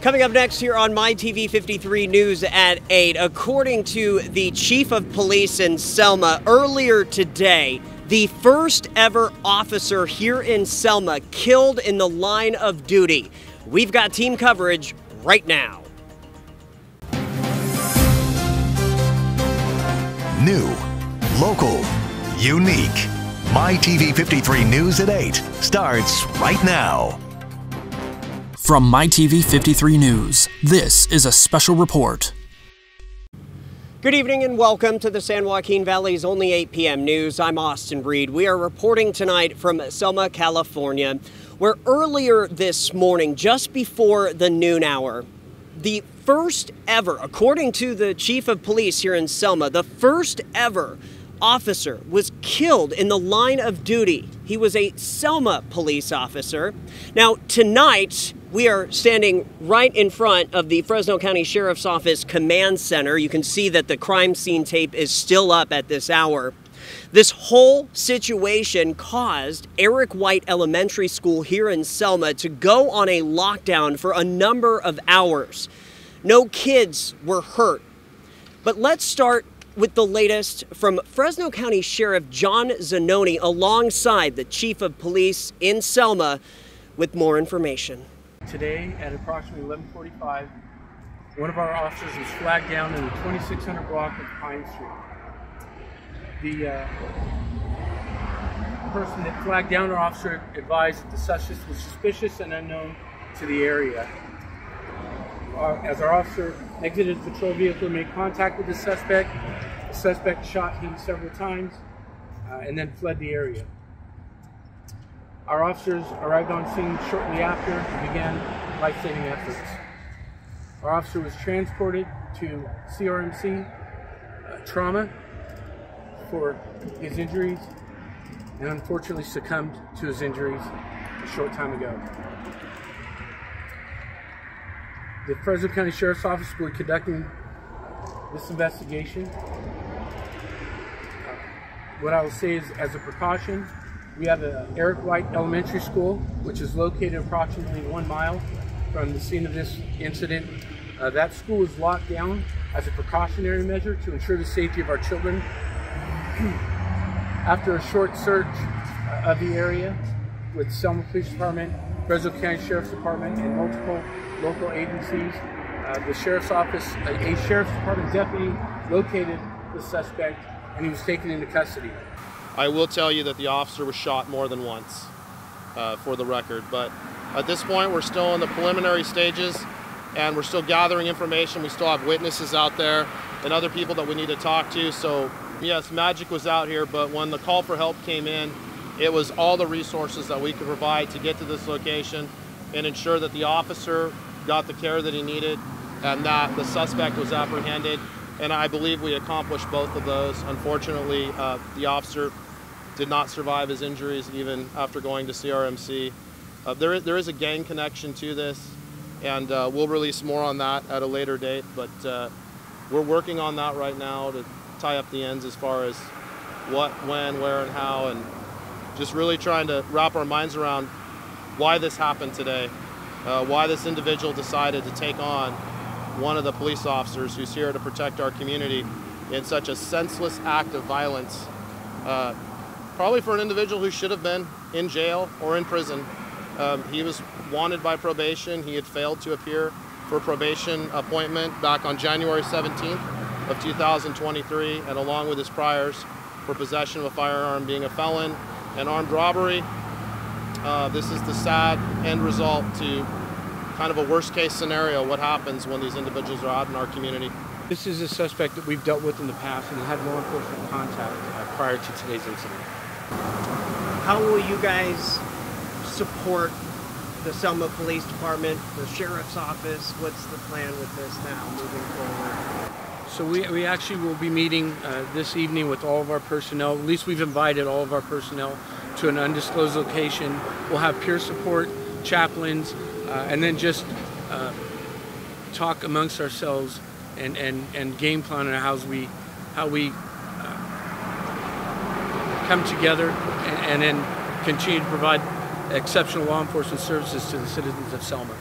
Coming up next here on My TV 53 News at 8, according to the chief of police in Selma, earlier today, the first ever officer here in Selma killed in the line of duty. We've got team coverage right now. New, local, unique. My TV 53 News at 8 starts right now. From My TV 53 News, this is a special report. Good evening and welcome to the San Joaquin Valley's only 8 p.m. news. I'm Austin Reed. We are reporting tonight from Selma, California, where earlier this morning, just before the noon hour, the first ever, according to the chief of police here in Selma, the first ever officer was killed in the line of duty. He was a Selma police officer. Now, tonight, we are standing right in front of the Fresno County Sheriff's Office Command Center. You can see that the crime scene tape is still up at this hour. This whole situation caused Eric White Elementary School here in Selma to go on a lockdown for a number of hours. No kids were hurt. But let's start with the latest from Fresno County Sheriff John Zanoni alongside the Chief of Police in Selma with more information. Today at approximately 11:45, one of our officers was flagged down in the 2600 block of Pine Street. The uh, person that flagged down our officer advised that the suspect was suspicious and unknown to the area. Uh, as our officer exited his patrol vehicle made contact with the suspect, the suspect shot him several times uh, and then fled the area. Our officers arrived on scene shortly after and began life-saving efforts. Our officer was transported to CRMC uh, trauma for his injuries and unfortunately succumbed to his injuries a short time ago. The Fresno County Sheriff's Office will be conducting this investigation. Uh, what I will say is, as a precaution, we have a Eric White Elementary School, which is located approximately one mile from the scene of this incident. Uh, that school is locked down as a precautionary measure to ensure the safety of our children. After a short search uh, of the area with Selma Police Department, Fresno County Sheriff's Department, and multiple local agencies, uh, the Sheriff's Office, a, a Sheriff's Department deputy located the suspect and he was taken into custody. I will tell you that the officer was shot more than once, uh, for the record. But at this point, we're still in the preliminary stages and we're still gathering information. We still have witnesses out there and other people that we need to talk to. So, yes, Magic was out here, but when the call for help came in, it was all the resources that we could provide to get to this location and ensure that the officer got the care that he needed and that the suspect was apprehended and I believe we accomplished both of those. Unfortunately, uh, the officer did not survive his injuries even after going to CRMC. Uh, there, is, there is a gang connection to this, and uh, we'll release more on that at a later date, but uh, we're working on that right now to tie up the ends as far as what, when, where, and how, and just really trying to wrap our minds around why this happened today, uh, why this individual decided to take on one of the police officers who's here to protect our community in such a senseless act of violence. Uh, probably for an individual who should have been in jail or in prison. Um, he was wanted by probation. He had failed to appear for probation appointment back on January 17th of 2023, and along with his priors for possession of a firearm, being a felon, and armed robbery. Uh, this is the sad end result to kind of a worst case scenario, what happens when these individuals are out in our community. This is a suspect that we've dealt with in the past and had law enforcement contact uh, prior to today's incident. How will you guys support the Selma Police Department, the Sheriff's Office? What's the plan with this now moving forward? So we, we actually will be meeting uh, this evening with all of our personnel. At least we've invited all of our personnel to an undisclosed location. We'll have peer support, chaplains, uh, and then just uh, talk amongst ourselves and, and, and game plan on how we, how we uh, come together and, and then continue to provide exceptional law enforcement services to the citizens of Selma.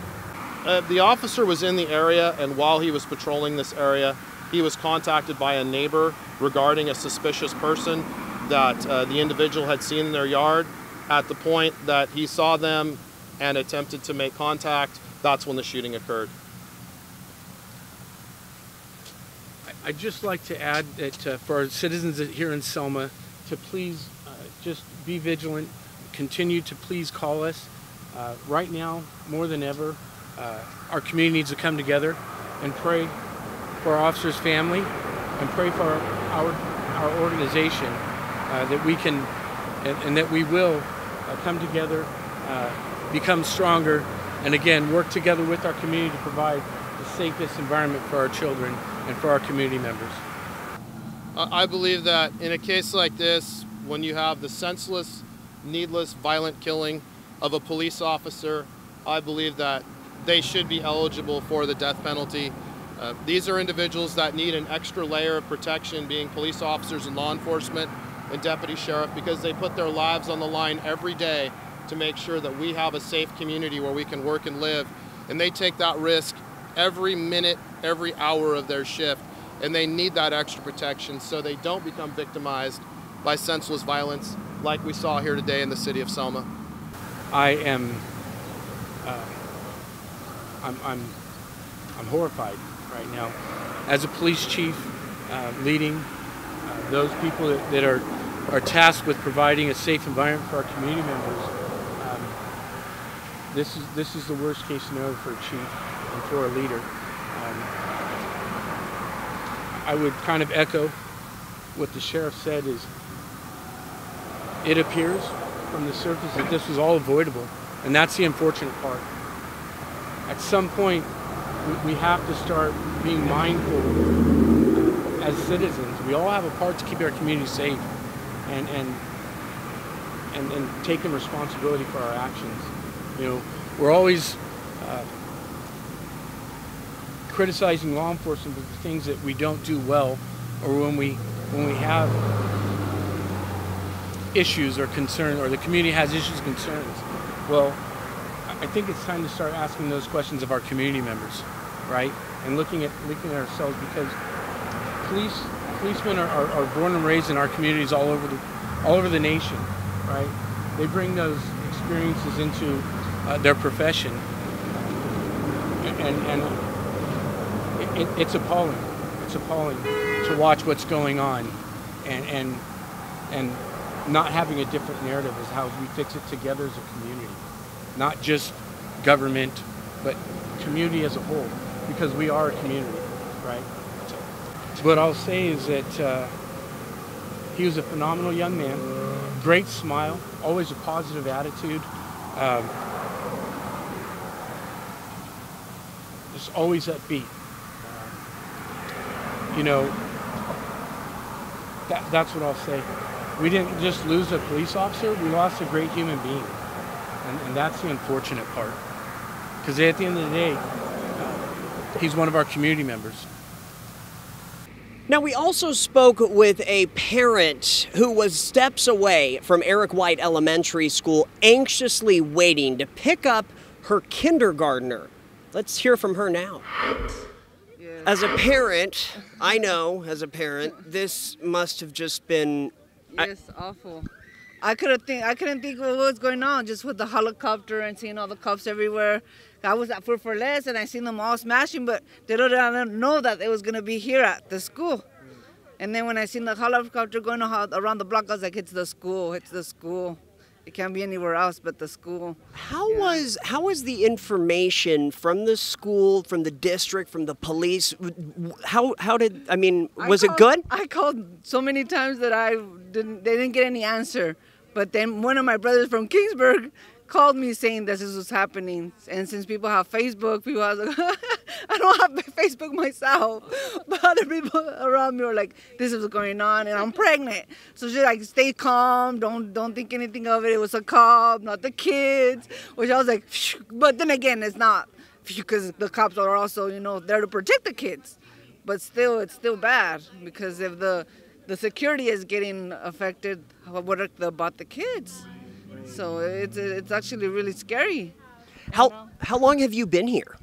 Uh, the officer was in the area, and while he was patrolling this area, he was contacted by a neighbor regarding a suspicious person that uh, the individual had seen in their yard. At the point that he saw them and attempted to make contact, that's when the shooting occurred. I'd just like to add that uh, for our citizens here in Selma to please uh, just be vigilant, continue to please call us. Uh, right now, more than ever, uh, our community needs to come together and pray for our officers' family and pray for our, our, organization uh, that we can and, and that we will uh, come together, become stronger, and again, work together with our community to provide the safest environment for our children and for our community members. I believe that in a case like this, when you have the senseless, needless, violent killing of a police officer, I believe that they should be eligible for the death penalty. Uh, these are individuals that need an extra layer of protection, being police officers and law enforcement and deputy sheriff, because they put their lives on the line every day to make sure that we have a safe community where we can work and live. And they take that risk every minute, every hour of their shift. And they need that extra protection so they don't become victimized by senseless violence like we saw here today in the city of Selma. I am, uh, I'm, I'm, I'm horrified right now. As a police chief, uh, leading uh, those people that, that, are, are tasked with providing a safe environment for our community members, this is this is the worst case scenario for a chief and for a leader. Um, I would kind of echo what the sheriff said is it appears from the surface that this was all avoidable and that's the unfortunate part. At some point we, have to start being mindful as citizens. We all have a part to keep our community safe and, and and, and taking responsibility for our actions. You know, we're always uh, criticizing law enforcement for the things that we don't do well or when we when we have issues or concerns or the community has issues concerns. Well, I think it's time to start asking those questions of our community members, right? And looking at looking at ourselves because police policemen are, are, are born and raised in our communities all over the all over the nation, right? They bring those experiences into uh, their profession, and, and it, it's appalling. It's appalling to watch what's going on, and and and not having a different narrative is how we fix it together as a community, not just government, but community as a whole, because we are a community, right? So, what I'll say is that uh, he was a phenomenal young man, great smile, always a positive attitude. Um, just always upbeat you know, that, that's what I'll say. We didn't just lose a police officer, we lost a great human being. And, and that's the unfortunate part. Because at the end of the day, uh, he's one of our community members. Now, we also spoke with a parent who was steps away from Eric White Elementary School, anxiously waiting to pick up her kindergartner. Let's hear from her now. As a parent, I know as a parent, this must have just been. Yes, I, awful. I couldn't think. I couldn't think of what was going on just with the helicopter and seeing all the cops everywhere. I was at for less and I seen them all smashing, but they don't know that it was gonna be here at the school. And then when I seen the helicopter going around the block, I was like, "It's the school! It's the school!" It can't be anywhere else but the school. How yeah. was how was the information from the school, from the district, from the police? How how did I mean? Was I called, it good? I called so many times that I didn't. They didn't get any answer. But then one of my brothers from Kingsburg called me saying this is what's happening. And since people have Facebook, people are like, I don't have Facebook myself, but other people around me are like, this is what's going on, and I'm pregnant. So she's like, stay calm, don't don't think anything of it. It was a cop, not the kids. Which I was like, Phew. but then again, it's not because the cops are also, you know, there to protect the kids. But still, it's still bad because if the the security is getting affected, what about the kids? So it's it's actually really scary. How how long have you been here?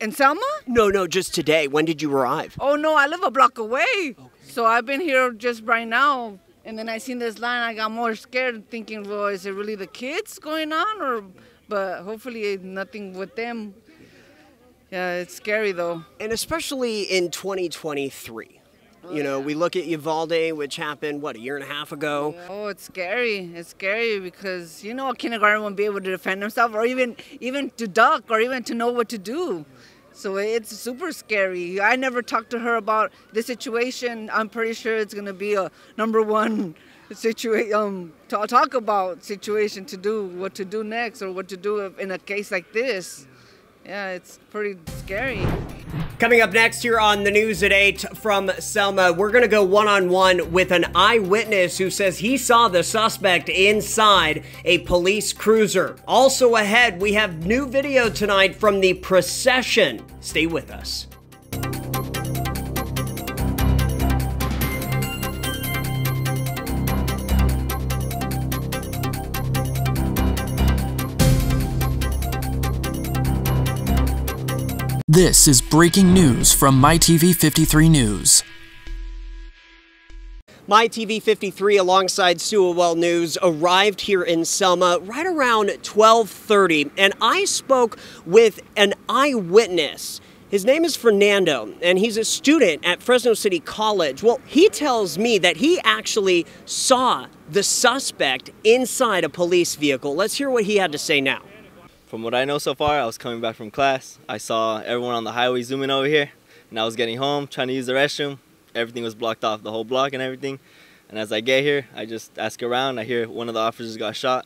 In Selma? No, no, just today. When did you arrive? Oh no, I live a block away. So I've been here just right now. And then I seen this line, I got more scared, thinking, well, is it really the kids going on, or? But hopefully, nothing with them. Yeah, it's scary though. And especially in 2023. You know, we look at Uvalde, which happened, what, a year and a half ago? Oh, it's scary. It's scary because, you know, a kindergarten won't be able to defend himself or even even to duck or even to know what to do. So it's super scary. I never talked to her about the situation. I'm pretty sure it's going to be a number one situation um talk about situation to do what to do next or what to do in a case like this. Yeah, it's pretty scary. Coming up next here on the news at 8 from Selma, we're going to go one on one with an eyewitness who says he saw the suspect inside a police cruiser. Also ahead, we have new video tonight from the procession. Stay with us. This is breaking news from MyTV 53 News. My TV 53 alongside Sewell News arrived here in Selma right around 12:30 and I spoke with an eyewitness. His name is Fernando and he's a student at Fresno City College. Well, he tells me that he actually saw the suspect inside a police vehicle. Let's hear what he had to say now. From what I know so far, I was coming back from class. I saw everyone on the highway zooming over here, and I was getting home, trying to use the restroom. Everything was blocked off, the whole block and everything. And as I get here, I just ask around. I hear one of the officers got shot,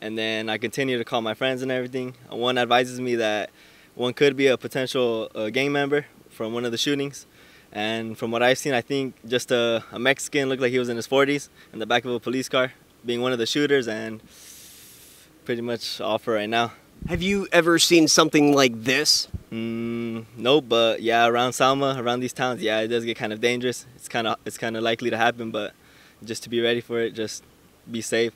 and then I continue to call my friends and everything. One advises me that one could be a potential uh, gang member from one of the shootings. And from what I've seen, I think just a, a Mexican looked like he was in his 40s in the back of a police car, being one of the shooters, and pretty much all for right now. Have you ever seen something like this? Mm, no, but yeah, around Salma, around these towns, yeah, it does get kind of dangerous. It's kind of it's kind of likely to happen, but just to be ready for it, just be safe.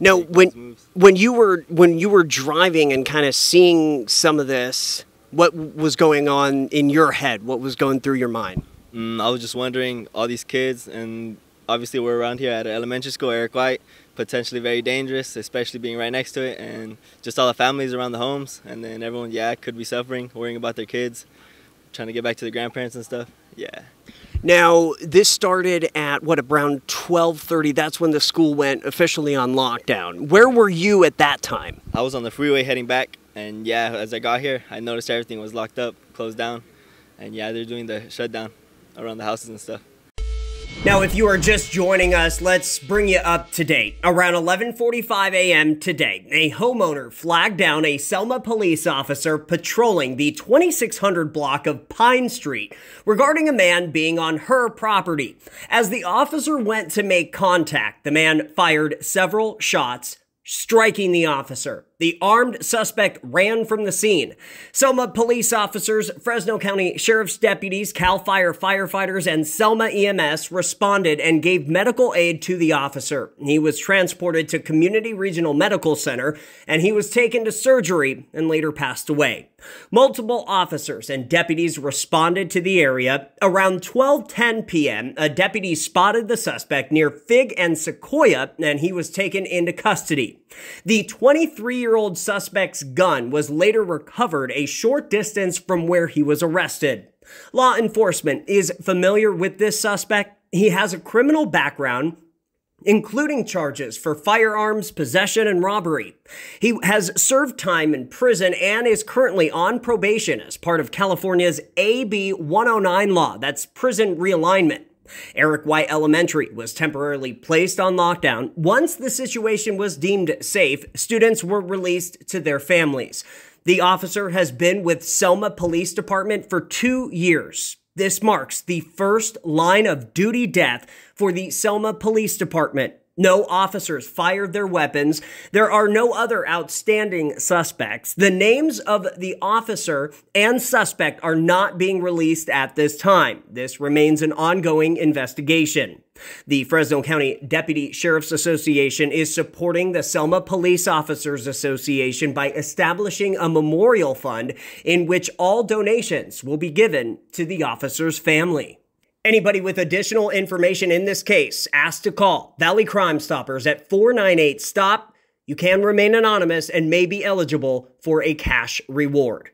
Now, when when you were when you were driving and kind of seeing some of this, what was going on in your head? What was going through your mind? Mm, I was just wondering, all these kids, and obviously we're around here at an elementary school, Eric White potentially very dangerous, especially being right next to it, and just all the families around the homes, and then everyone, yeah, could be suffering, worrying about their kids, trying to get back to their grandparents and stuff. Yeah. Now, this started at what around 12:30. That's when the school went officially on lockdown. Where were you at that time? I was on the freeway heading back, and yeah, as I got here, I noticed everything was locked up, closed down, and yeah, they're doing the shutdown around the houses and stuff. Now, if you are just joining us, let's bring you up to date. Around 11:45 a.m. today, a homeowner flagged down a Selma police officer patrolling the 2600 block of Pine Street regarding a man being on her property. As the officer went to make contact, the man fired several shots, striking the officer. The armed suspect ran from the scene. Selma police officers, Fresno County Sheriff's deputies, CAL FIRE firefighters, and Selma EMS responded and gave medical aid to the officer. He was transported to Community Regional Medical Center and he was taken to surgery and later passed away. Multiple officers and deputies responded to the area. Around 12:10 p.m., a deputy spotted the suspect near Fig and Sequoia and he was taken into custody. The 23 year old suspect's gun was later recovered a short distance from where he was arrested. Law enforcement is familiar with this suspect. He has a criminal background including charges for firearms, possession, and robbery. He has served time in prison and is currently on probation as part of California's AB 109 law. That's prison realignment. Eric White Elementary was temporarily placed on lockdown. Once the situation was deemed safe, students were released to their families. The officer has been with Selma Police Department for two years. This marks the first line of duty death for the Selma Police Department. No officers fired their weapons. There are no other outstanding suspects. The names of the officer and suspect are not being released at this time. This remains an ongoing investigation. The Fresno County Deputy Sheriff's Association is supporting the Selma Police Officers Association by establishing a memorial fund in which all donations will be given to the officer's family. Anybody with additional information in this case asked to call Valley Crime Stoppers at 498 STOP. You can remain anonymous and may be eligible for a cash reward.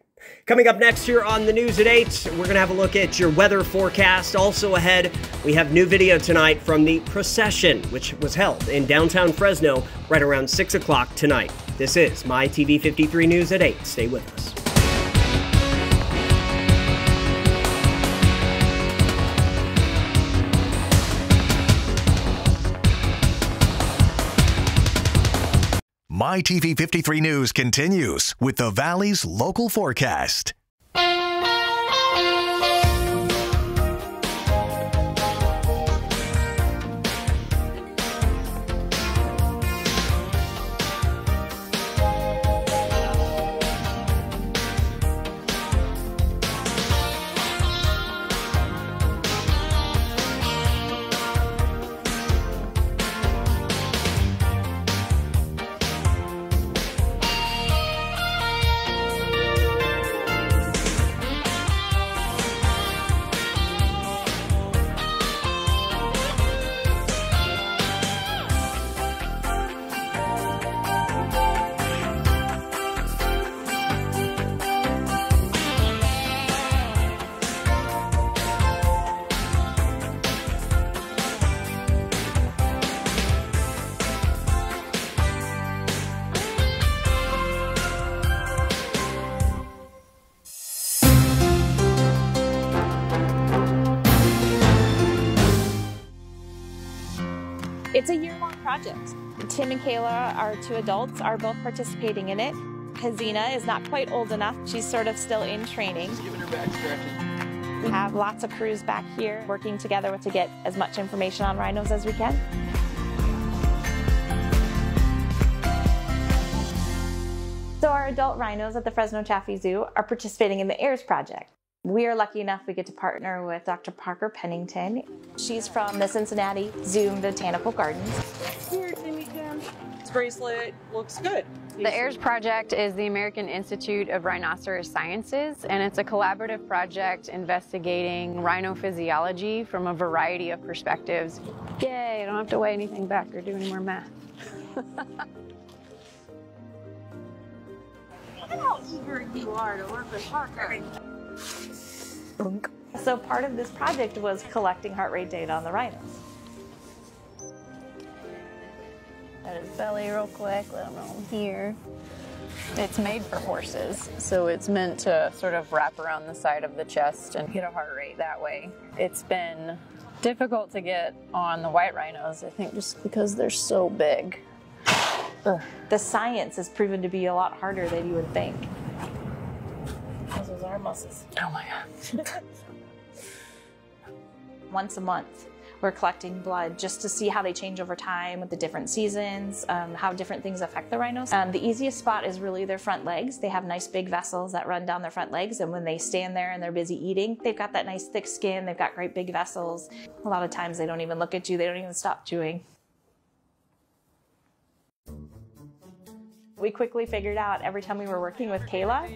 Coming up next here on the news at 8, we're going to have a look at your weather forecast. Also ahead, we have new video tonight from the procession, which was held in downtown Fresno right around 6 o'clock tonight. This is My TV 53 News at 8. Stay with us. My TV 53 News continues with the Valley's local forecast. And Kayla, our two adults, are both participating in it. Hazina is not quite old enough. She's sort of still in training. We have lots of crews back here working together to get as much information on rhinos as we can. So our adult rhinos at the Fresno Chaffee Zoo are participating in the AIRS project. We are lucky enough we get to partner with Dr. Parker Pennington. She's from the Cincinnati Zoo Botanical Gardens. Here, This bracelet looks good. The AIRS project is the American Institute of Rhinoceros Sciences, and it's a collaborative project investigating rhinophysiology from a variety of perspectives. Yay, I don't have to weigh anything back or do any more math. Look how eager you are to work with Parker. So part of this project was collecting heart rate data on the rhinos. At his belly real quick, let him roll here. It's made for horses, so it's meant to sort of wrap around the side of the chest and get a heart rate that way. It's been difficult to get on the white rhinos, I think, just because they're so big. Ugh. The science has proven to be a lot harder than you would think. Those are our muscles. Oh my god. Once a month, we're collecting blood just to see how they change over time with the different seasons, um, how different things affect the rhinos. Um, the easiest spot is really their front legs. They have nice big vessels that run down their front legs, and when they stand there and they're busy eating, they've got that nice thick skin, they've got great big vessels. A lot of times they don't even look at you, they don't even stop chewing. We quickly figured out every time we were working with Kayla,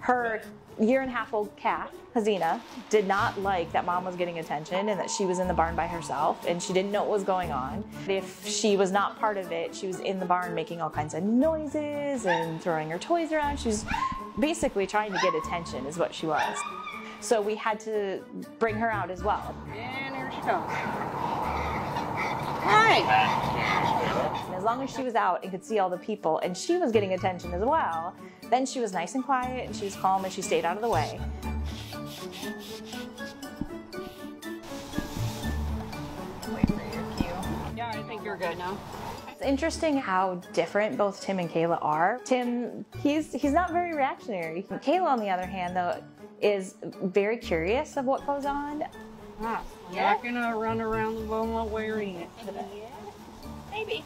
her year and a half old calf, Hazina, did not like that mom was getting attention and that she was in the barn by herself and she didn't know what was going on. If she was not part of it, she was in the barn making all kinds of noises and throwing her toys around. She was basically trying to get attention, is what she was. So we had to bring her out as well. And here she comes. Hi. And as long as she was out and could see all the people and she was getting attention as well, then she was nice and quiet and she was calm and she stayed out of the way. Wait for your cue. Yeah, I think you're good now. It's interesting how different both Tim and Kayla are. Tim, he's he's not very reactionary. Kayla, on the other hand, though, is very curious of what goes on. Ah, yeah. Not gonna run around the room while wearing it today. maybe.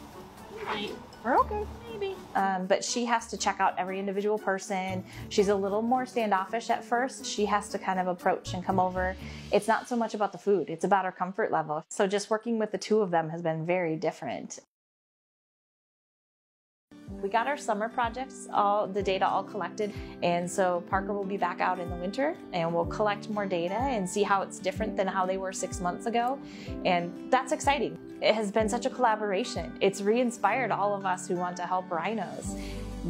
We're okay, maybe. Um, but she has to check out every individual person. She's a little more standoffish at first. She has to kind of approach and come over. It's not so much about the food, it's about her comfort level. So just working with the two of them has been very different. We got our summer projects, all the data all collected, and so Parker will be back out in the winter and we'll collect more data and see how it's different than how they were six months ago. And that's exciting. It has been such a collaboration. It's re-inspired all of us who want to help rhinos.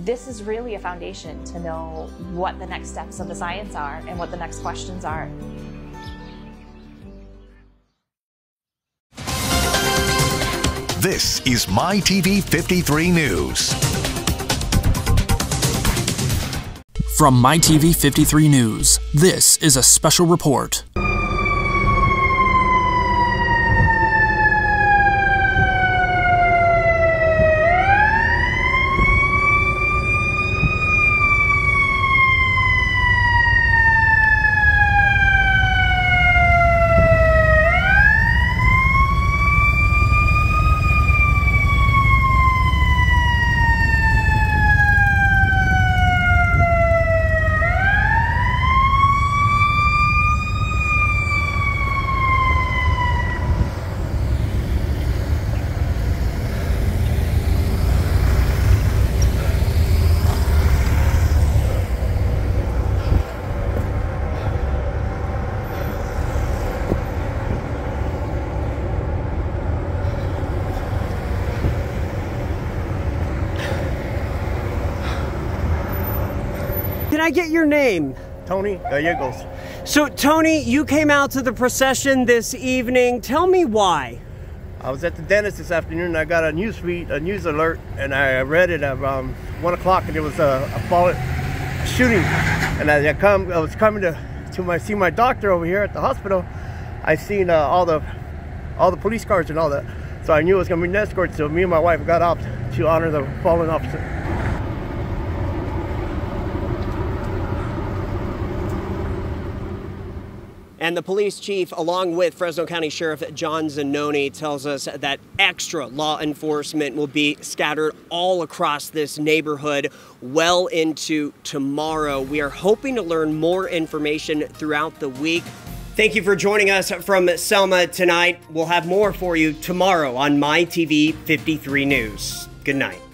This is really a foundation to know what the next steps of the science are and what the next questions are. This is My TV 53 News. From My TV 53 News, this is a special report. I get your name? Tony Gallegos. So, Tony, you came out to the procession this evening. Tell me why. I was at the dentist this afternoon. I got a news feed, a news alert, and I read it at around one o'clock, and it was a, a shooting. And as I come, I was coming to to my see my doctor over here at the hospital. I seen uh, all the all the police cars and all that, so I knew it was gonna be an escort. So me and my wife got out to honor the fallen officer. And the police chief, along with Fresno County Sheriff John Zanoni, tells us that extra law enforcement will be scattered all across this neighborhood well into tomorrow. We are hoping to learn more information throughout the week. Thank you for joining us from Selma tonight. We'll have more for you tomorrow on My TV 53 News. Good night.